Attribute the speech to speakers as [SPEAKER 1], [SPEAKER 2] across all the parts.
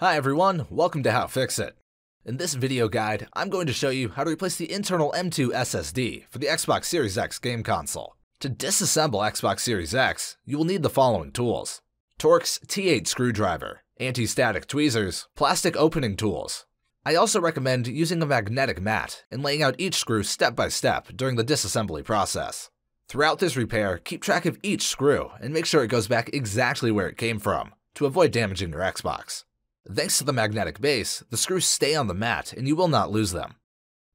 [SPEAKER 1] Hi everyone, welcome to HowFixit. In this video guide, I'm going to show you how to replace the internal M2 SSD for the Xbox Series X game console. To disassemble Xbox Series X, you will need the following tools. Torx T8 screwdriver, anti-static tweezers, plastic opening tools. I also recommend using a magnetic mat and laying out each screw step by step during the disassembly process. Throughout this repair, keep track of each screw and make sure it goes back exactly where it came from to avoid damaging your Xbox. Thanks to the magnetic base, the screws stay on the mat and you will not lose them.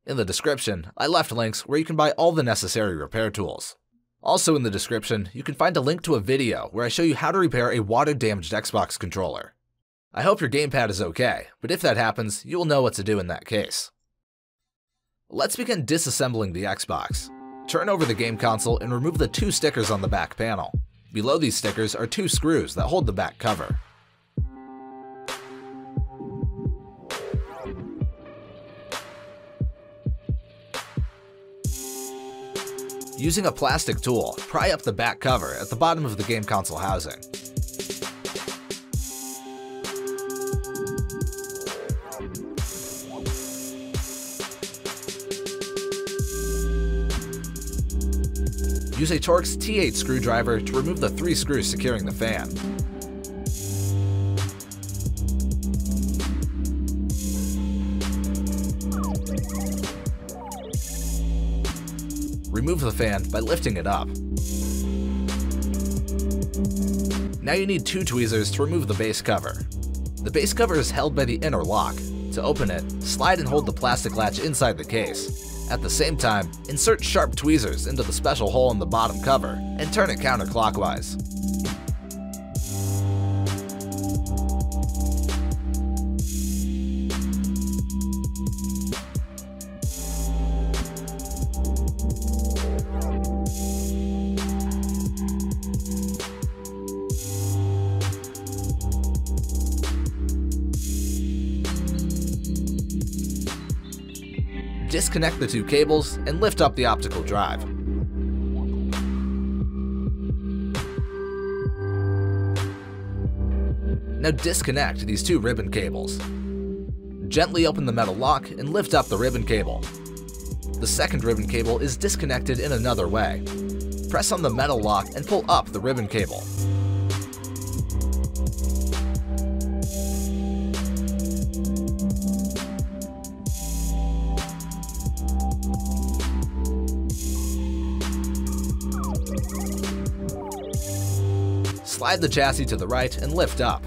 [SPEAKER 1] In the description, I left links where you can buy all the necessary repair tools. Also in the description, you can find a link to a video where I show you how to repair a water-damaged Xbox controller. I hope your gamepad is okay, but if that happens, you will know what to do in that case. Let's begin disassembling the Xbox. Turn over the game console and remove the two stickers on the back panel. Below these stickers are two screws that hold the back cover. Using a plastic tool, pry up the back cover at the bottom of the game console housing. Use a Torx T8 screwdriver to remove the three screws securing the fan. Fan by lifting it up. Now you need two tweezers to remove the base cover. The base cover is held by the inner lock. To open it, slide and hold the plastic latch inside the case. At the same time, insert sharp tweezers into the special hole in the bottom cover and turn it counterclockwise. Disconnect the two cables, and lift up the optical drive. Now disconnect these two ribbon cables. Gently open the metal lock and lift up the ribbon cable. The second ribbon cable is disconnected in another way. Press on the metal lock and pull up the ribbon cable. Slide the chassis to the right and lift up.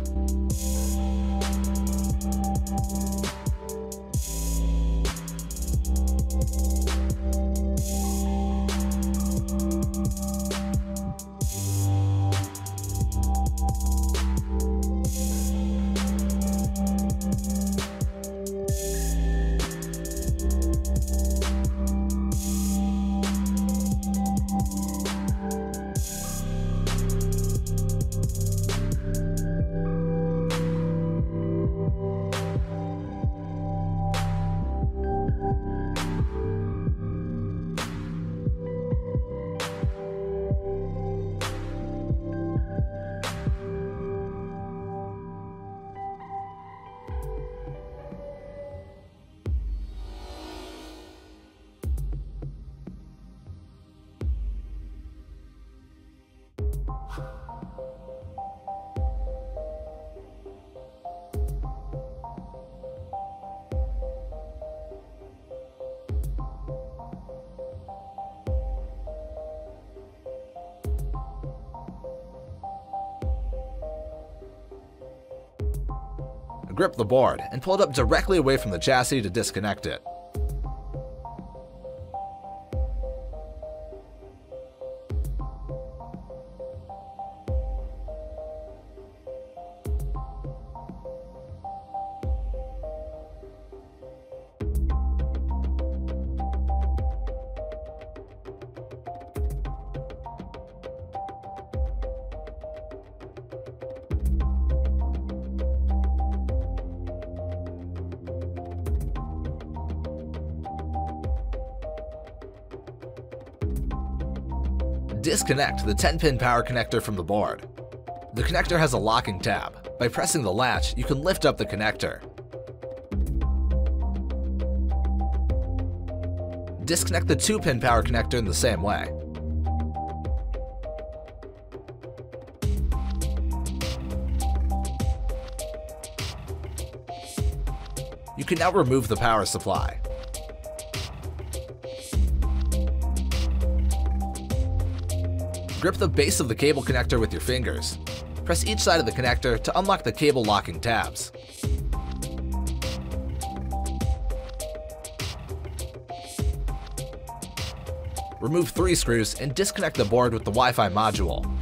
[SPEAKER 1] Grip the board, and pull it up directly away from the chassis to disconnect it. Disconnect the 10-pin power connector from the board. The connector has a locking tab. By pressing the latch, you can lift up the connector. Disconnect the 2-pin power connector in the same way. You can now remove the power supply. Grip the base of the cable connector with your fingers. Press each side of the connector to unlock the cable locking tabs. Remove three screws and disconnect the board with the Wi-Fi module.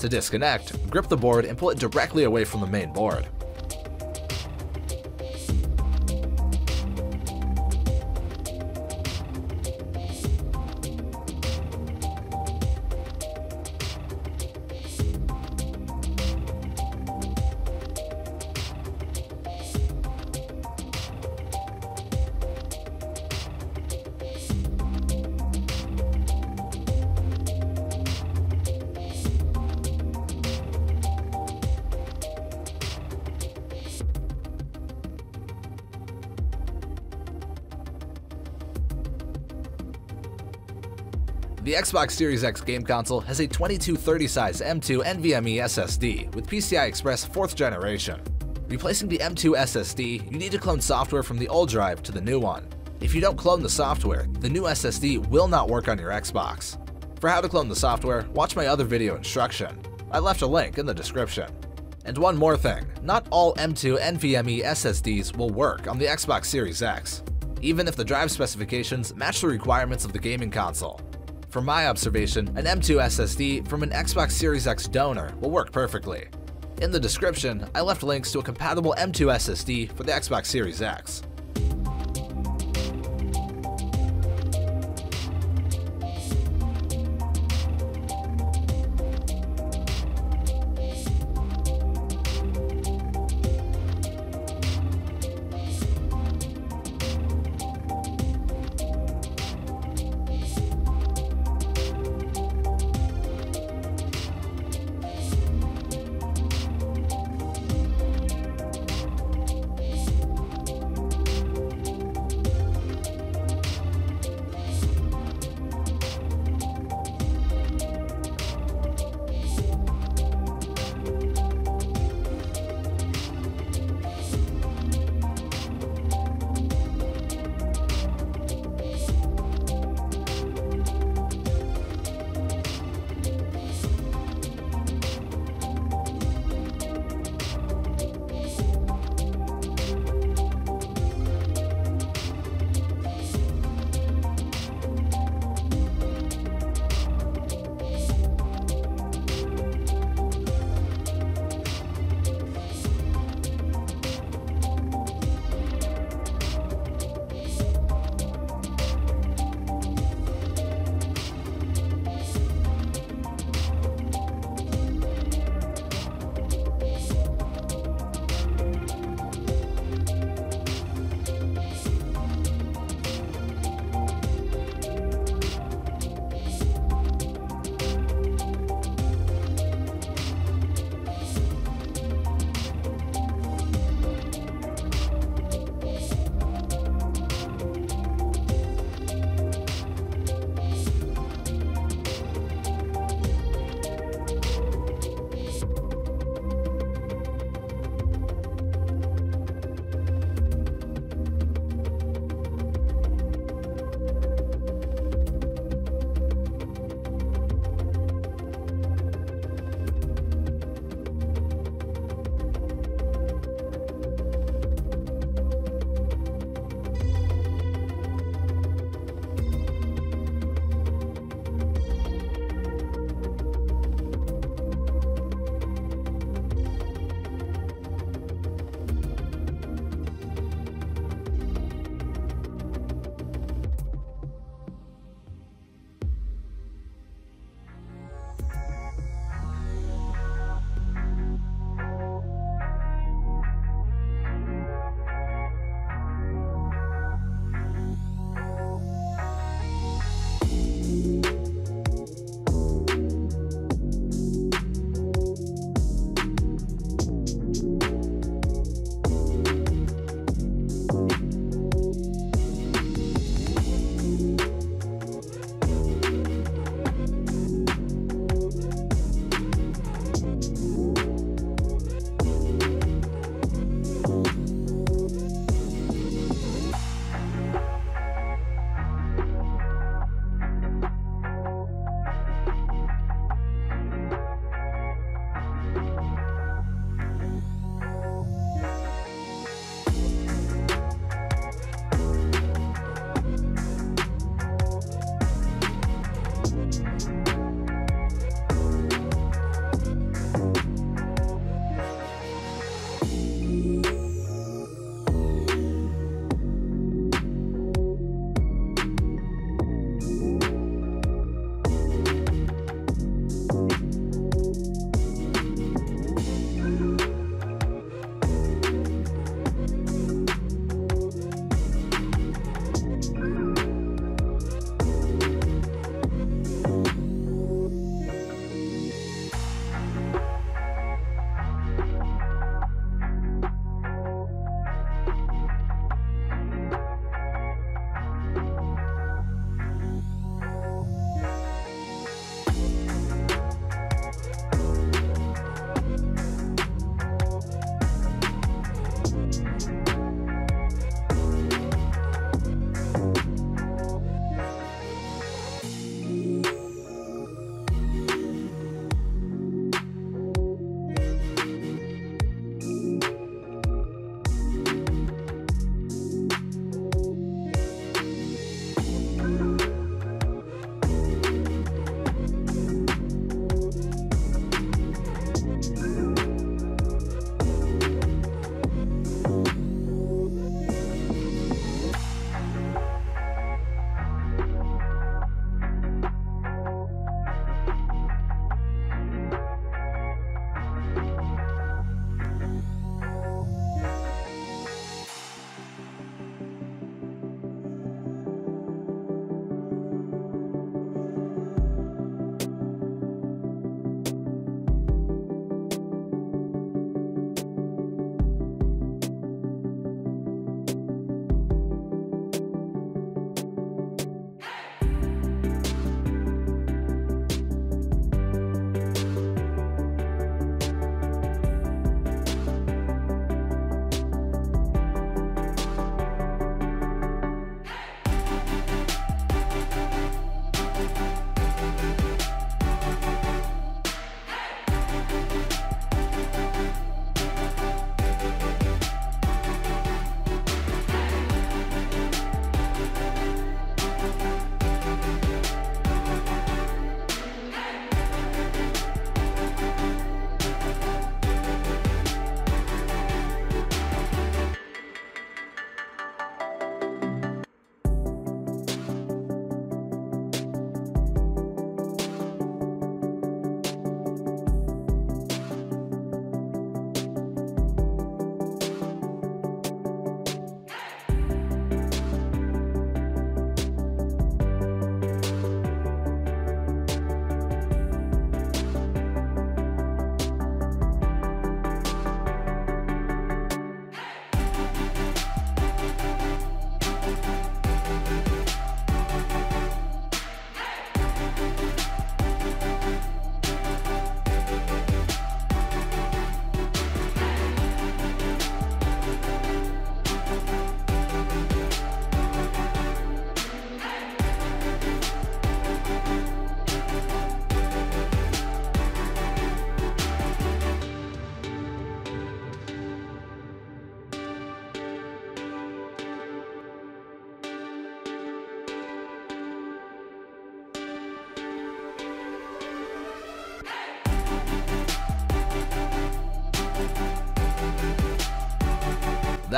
[SPEAKER 1] To disconnect, grip the board and pull it directly away from the main board. The Xbox Series X game console has a 2230 size M2 NVMe SSD with PCI Express 4th generation. Replacing the M2 SSD, you need to clone software from the old drive to the new one. If you don't clone the software, the new SSD will not work on your Xbox. For how to clone the software, watch my other video instruction. I left a link in the description. And one more thing, not all M2 NVMe SSDs will work on the Xbox Series X, even if the drive specifications match the requirements of the gaming console. From my observation, an M2 SSD from an Xbox Series X donor will work perfectly. In the description, I left links to a compatible M2 SSD for the Xbox Series X.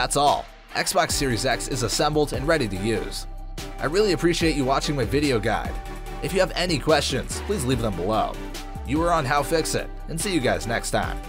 [SPEAKER 1] That's all. Xbox Series X is assembled and ready to use. I really appreciate you watching my video guide. If you have any questions, please leave them below. You are on HowFixit, and see you guys next time.